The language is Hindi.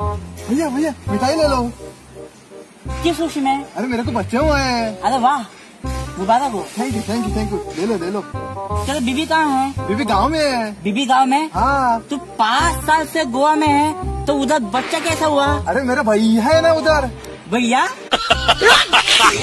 भैया भैया मिठाई ले लो। किस खुशी में? अरे मेरे को बच्चे हुए हैं। अरे वाह मुबारक हो। Thank you thank you thank you ले लो ले लो। चलो बीबी कहाँ है? बीबी गाँव में है। बीबी गाँव में? हाँ। तू पाँच साल से गोवा में है तो उधर बच्चा कैसा हुआ? अरे मेरा भैया है ना उधर। भैया?